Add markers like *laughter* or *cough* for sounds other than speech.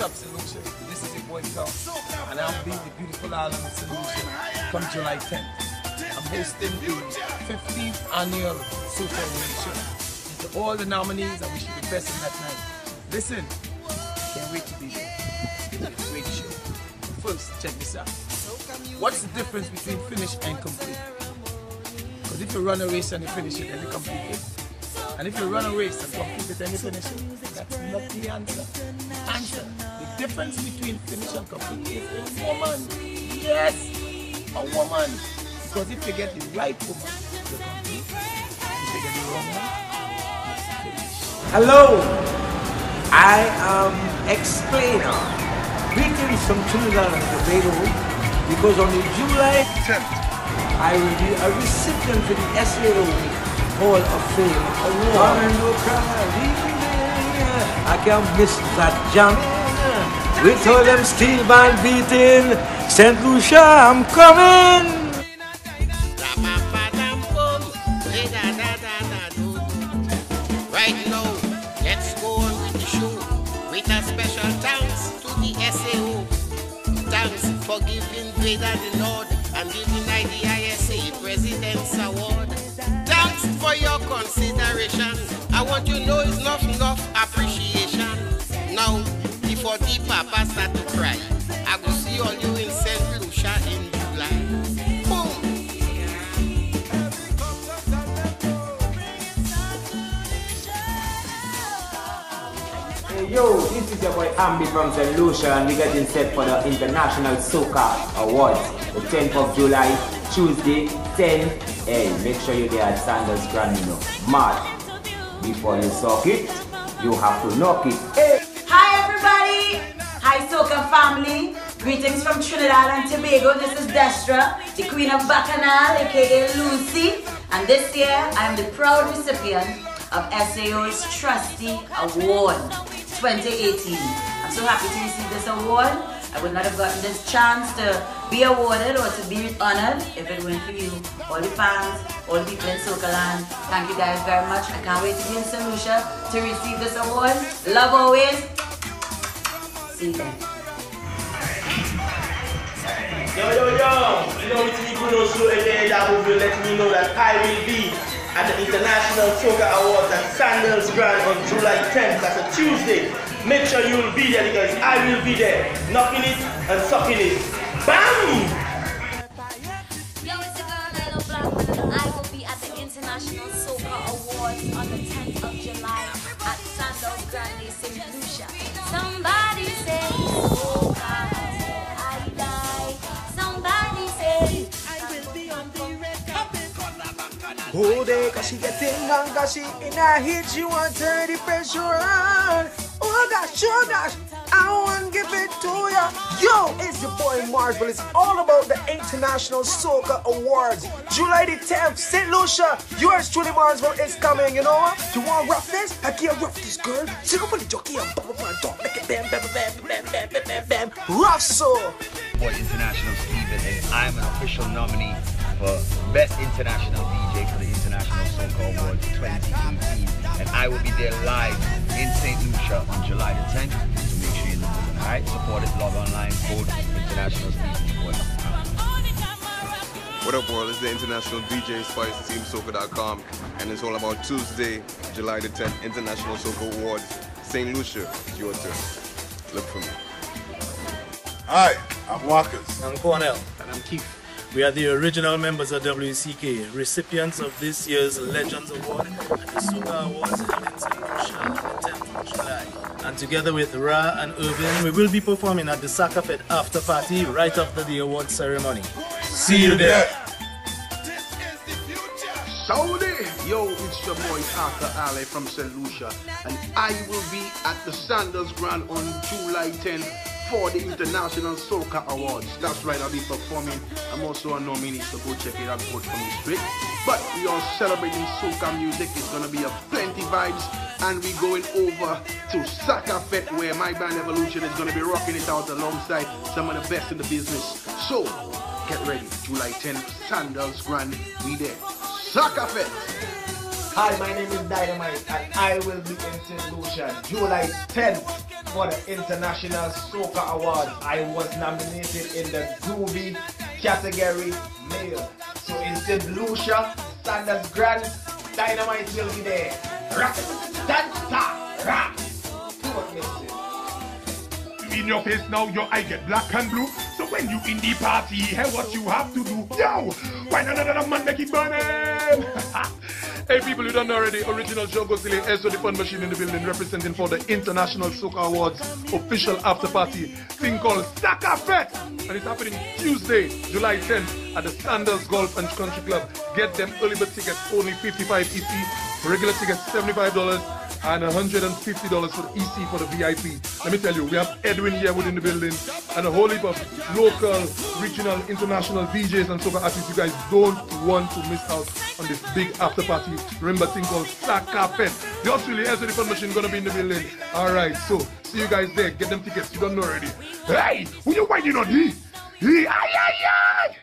What's up, St. Lucia? This is your boy Tom, and I'll be the beautiful island of St. Lucia come July 10th. I'm hosting the 15th annual Soca Award Show. To all the nominees, I wish you the best in that night. Listen, can't wait to be there. It's a great show. First, check this out. What's the difference between finish and complete? Because if you run a race and you finish it, then you complete it. And if you run a race and complete it and you finish that's not the answer. Answer. The difference between finish and complete is a woman. Yes, a woman. Because if you get the right woman, you complete. If you get the wrong one, finish. Hello, I am Explainer. Greetings from Trinidad and Tobago because on July 10th, I will be a recipient for the SAO Hall of Fame Award. I can't miss that jam. With all them steel band beating, St. Lucia, I'm coming. Right now, let's go on with the show with a special thanks to the SAO. Thanks for giving Vader the Lord and giving for your consideration. I want you to know it's not enough appreciation. Now, before the papa start to cry, I will see all you in St. Lucia in July. Boom! Hey yo, this is your boy Ambi from St. Lucia and we're getting set for the International Soca Awards, the 10th of July, Tuesday, 10. Hey, make sure you're there at Sandals Grand, you. Before you suck it, you have to knock it. Hey! Hi everybody! Hi Soca family! Greetings from Trinidad and Tobago. This is Destra, the Queen of Bacchanal, aka Lucy. And this year, I am the proud recipient of SAO's Trustee Award 2018. I'm so happy to receive this award. I would not have gotten this chance to be awarded or to be honored if it weren't for you, all the fans, all the people in Soca land. Thank you guys very much. I can't wait to be in St. Lucia to receive this award. Love always. See you then. Yo, yo, yo! You know, it's Bruno Show, that will let me know that I will be at the International Soca Awards at Sandals Grand on July 10th. That's a Tuesday. Make sure you will be there because I will be there, knocking it and sucking it. Bam! Yo, it's your girl and I will be at the International Soca Awards on the 10th of July at Grande, St. Lucia. Somebody say, Soca I die. Somebody say, I will be on the red carpet. Oh, they cause she getting on, cause she in a hit, you want the pressure on. Oh gosh, oh gosh, I want give it to ya. Yo, it's your boy Mars, but it's all about the International Soca Awards. July the 10th, St. Lucia, yours truly Marsville is coming, you know what? You want roughness? I can't rough this girl. The jockey and bam, make it bam, bam, bam, bam, bam, bam, bam, bam. Rough so. boy International Steven, and I'm an official nominee for Best International DJ for the International Soca Awards 2018. And I will be there live in St. Lucia on July the 10th. So make sure you're listening. Alright? Support it, log online, vote International Steven. Support. What up, world? It's the International DJ Spice, TeamSoca.com, and it's all about Tuesday, July the 10th, International Soca Awards, St. Lucia. It's your turn. Look for me. Hi, I'm Walkers. I'm Cornell. And I'm Keith. We are the original members of WCK, recipients of this year's Legends Award and the Soca Awards held in St. Lucia on the 10th of July. And together with Ra and Irvin, we will be performing at the Saka after party right after the award ceremony. See you there. Saudi! Yo, it's your boy Arthur Alley from St. Lucia, and I will be at the Sandals Grand on July 10th for the International Soca Awards. That's right, I'll be performing. I'm also a nominee, so go check it out, vote for me straight. But we are celebrating soca music. It's gonna be a plenty vibes, and we going over to Saka Fete, where my band Evolution is gonna be rocking it out alongside some of the best in the business. So get ready, July 10th, Sandals Grand, we there. Saka Fete. Hi, my name is Dynamite and I will be in. Lucia July 10th for the International Soca Awards. I was nominated in the Groovy category male. So in St. Lucia, Sandals Grand, Dynamite will be there. Rock, dance, rock. Do what makes it. In your face now, your eye get black and blue. When you in the party, hey, what you have to do? Yo, why not another man make it burning? *laughs* hey people, you don't know already. Original Joe Gosili, Ezra the Fun Machine in the building, representing for the International Soca Awards official after party thing called Saka Fest, and it's happening Tuesday, July 10th at the Sandals Golf and Country Club. Get them early bird tickets only 55 EC, regular tickets 75 dollars and $150 for EC for the VIP. Let me tell you, we have Edwin here within the building and a whole heap of local, regional, international DJs and soca artists. You guys don't want to miss out on this big after party. Remember thing called Saka Fest. The Australia SOD Fun Machine gonna be in the building. Alright, so see you guys there. Get them tickets. You don't know already. Hey, who you waiting on? He? He? Aye, aye, aye!